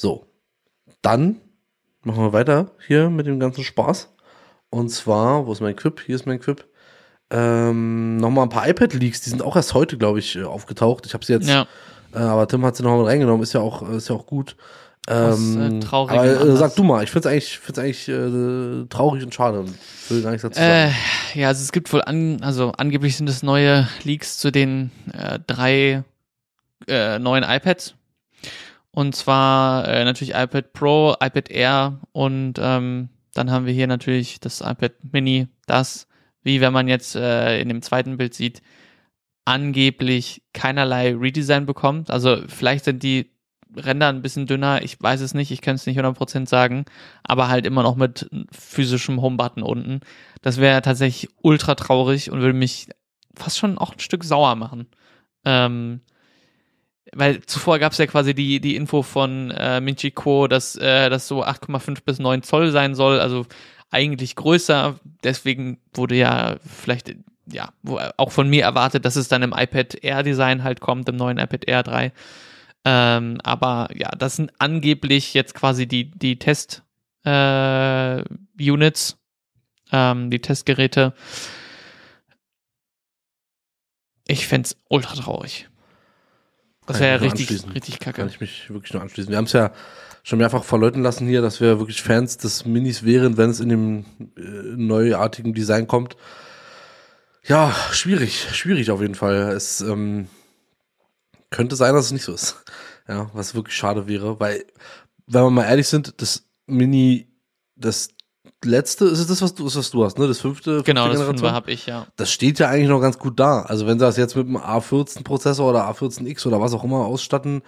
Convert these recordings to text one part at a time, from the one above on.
So, dann machen wir weiter hier mit dem ganzen Spaß. Und zwar, wo ist mein Quip? Hier ist mein Quip. Ähm, nochmal ein paar iPad-Leaks, die sind auch erst heute, glaube ich, äh, aufgetaucht. Ich habe sie jetzt, Ja. äh, aber Tim hat sie nochmal mit reingenommen, ist ja auch, ist ja auch gut. Äh, Ähm, traurigem aber, äh, sag du mal, ich finde es eigentlich, find's eigentlich äh, traurig und schade und will gar nichts dazu sagen. Äh, ja, also es gibt wohl an, also angeblich sind es neue Leaks zu den äh, drei äh, neuen iPads. Und zwar äh, natürlich iPad Pro, iPad Air und ähm, dann haben wir hier natürlich das iPad Mini, das, wie wenn man jetzt äh, in dem zweiten Bild sieht, angeblich keinerlei Redesign bekommt. Also vielleicht sind die Ränder ein bisschen dünner, ich weiß es nicht, ich kann es nicht 100% sagen, aber halt immer noch mit physischem Homebutton unten. Das wäre tatsächlich ultra traurig und würde mich fast schon auch ein Stück sauer machen. Ähm, weil zuvor gab es ja quasi die, die Info von äh, Minchi Kuo, dass äh, das so 8,5 bis 9 Zoll sein soll, also eigentlich größer. Deswegen wurde ja vielleicht ja auch von mir erwartet, dass es dann im iPad Air Design halt kommt, im neuen iPad Air 3. Ähm, aber ja, das sind angeblich jetzt quasi die, die Test äh, Units, ähm, die Testgeräte. Ich fänd's ultra traurig. Das Kann wäre nur richtig, richtig Kann kacke. ich mich wirklich nur anschließen. Wir haben es ja schon mehrfach verleuten lassen hier, dass wir wirklich Fans des Minis wären, wenn es in dem äh, neuartigen Design kommt. Ja, schwierig, schwierig auf jeden Fall. Es ähm, könnte sein, dass es nicht so ist. Ja, was wirklich schade wäre, weil, wenn wir mal ehrlich sind, das Mini, das letzte, ist es das, was du, ist, was du hast, ne? Das fünfte, Genau, fünfte das? Fünfer habe ich, ja. das steht ja eigentlich noch ganz gut da. Also wenn sie das jetzt mit einem A14-Prozessor oder A14X oder was auch immer ausstatten,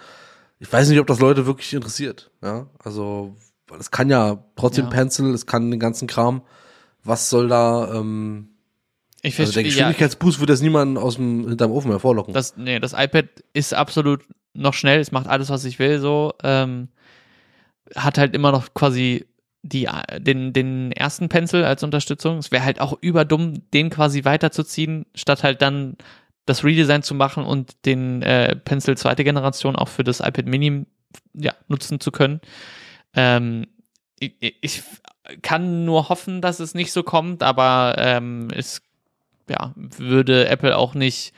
ich weiß nicht, ob das Leute wirklich interessiert. Ja, also es kann ja trotzdem Ja. Pencil, es kann den ganzen Kram. Was soll da? Ähm, Ich also der verstehe, ja, Geschwindigkeitsboost wird jetzt niemanden aus dem hinterm Ofen hervorlocken. das, nee, das iPad ist absolut noch schnell, es macht alles, was ich will, so, ähm, hat halt immer noch quasi die, den, den ersten Pencil als Unterstützung. Es wäre halt auch überdumm, den quasi weiterzuziehen, statt halt dann das Redesign zu machen und den äh, Pencil zweite Generation auch für das iPad Mini ja, nutzen zu können. Ähm, ich, ich kann nur hoffen, dass es nicht so kommt, aber ähm, es ja, würde Apple auch nicht,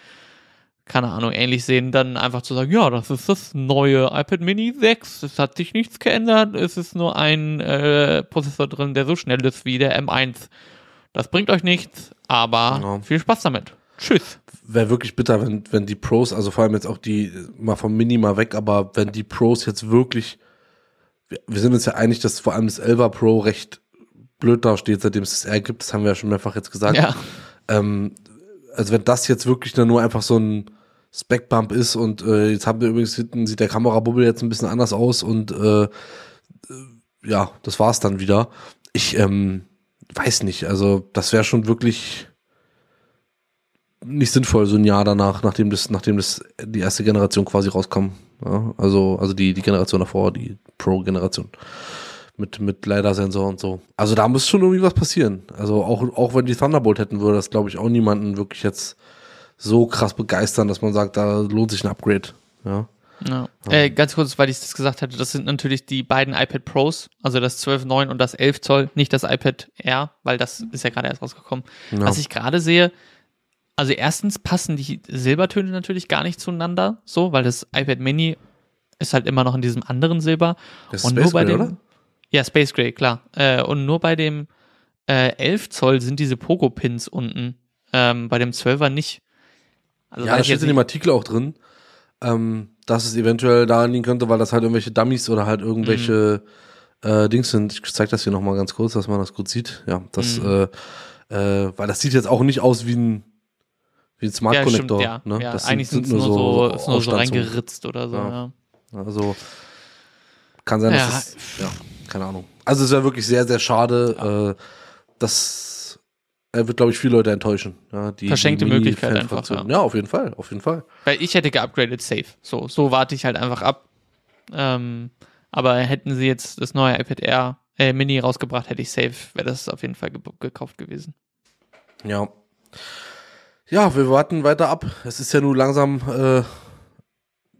keine Ahnung, ähnlich sehen, dann einfach zu sagen, ja, das ist das neue iPad Mini 6, es hat sich nichts geändert, es ist nur ein äh, Prozessor drin, der so schnell ist wie der M1. Das bringt euch nichts, aber Genau. viel Spaß damit. Tschüss. Wäre wirklich bitter, wenn, wenn die Pros, also vor allem jetzt auch die, mal vom Mini mal weg, aber wenn die Pros jetzt wirklich, wir, wir sind uns ja einig, dass vor allem das 11er Pro recht blöd dasteht, seitdem es das R gibt, das haben wir ja schon mehrfach jetzt gesagt. Ja, Ähm, also wenn das jetzt wirklich dann nur einfach so ein Spec-Bump ist und äh, jetzt haben wir übrigens hinten, sieht der Kamerabubbel jetzt ein bisschen anders aus und äh, äh, ja, das war's dann wieder. Ich ähm, weiß nicht, also das wäre schon wirklich nicht sinnvoll, so ein Jahr danach, nachdem das, nachdem das die erste Generation quasi rauskam. Ja, also, also die, die Generation davor, die Pro-Generation. Mit, mit LiDAR-Sensor und so. Also da muss schon irgendwie was passieren. Also auch, auch wenn die Thunderbolt hätten, würde das, glaube ich, auch niemanden wirklich jetzt so krass begeistern, dass man sagt, da lohnt sich ein Upgrade. Ja. ja. Äh, ganz kurz, weil ich das gesagt hatte, das sind natürlich die beiden iPad Pros, also das 12.9 und das 11 Zoll, nicht das iPad Air, weil das ist ja gerade erst rausgekommen. ja. Was ich gerade sehe, also erstens passen die Silbertöne natürlich gar nicht zueinander, so, weil das iPad Mini ist halt immer noch in diesem anderen Silber. das ist und Space nur bei Gray, dem, oder? Ja, Space Gray, klar. Äh, und nur bei dem äh, 11 Zoll sind diese Pogo-Pins unten. Ähm, bei dem 12er nicht. Also Ja, da ich steht in dem Artikel auch drin, ähm, dass es eventuell daran liegen könnte, weil das halt irgendwelche Dummies oder halt irgendwelche Mhm. äh, Dings sind. Ich zeig das hier nochmal ganz kurz, dass man das gut sieht. Ja, das, Mhm. äh, äh, weil das sieht jetzt auch nicht aus wie ein, wie ein Smart ja, Connector. stimmt, ja. ne? ja. das Eigentlich sind es nur so, ist nur so reingeritzt oder so. Ja. Ja. Also kann sein, dass Ja. es, ja, keine Ahnung. Also es wäre wirklich sehr, sehr schade. Äh, das er wird, glaube ich, viele Leute enttäuschen. Ja, die, Verschenkte die Möglichkeit einfach, ja. Ja, auf jeden Fall, auf jeden Fall. Weil ich hätte geupgradet safe. So, so warte ich halt einfach ab. Ähm, aber hätten sie jetzt das neue iPad Air äh, Mini rausgebracht, hätte ich safe, wäre das auf jeden Fall ge gekauft gewesen. Ja. Ja, wir warten weiter ab. Es ist ja nun langsam, äh,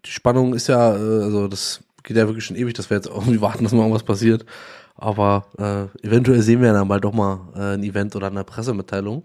die Spannung ist ja, äh, also das geht ja wirklich schon ewig, dass wir jetzt irgendwie warten, dass mal irgendwas passiert. Aber äh, eventuell sehen wir dann mal doch mal äh, ein Event oder eine Pressemitteilung.